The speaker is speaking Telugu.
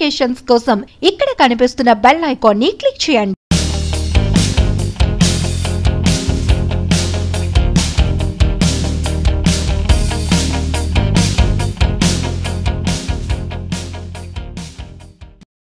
నోటిఫికేషన్స్ కోసం ఇక్కడ కనిపిస్తున్న బెల్ ఐకాన్ని క్లిక్ చేయండి.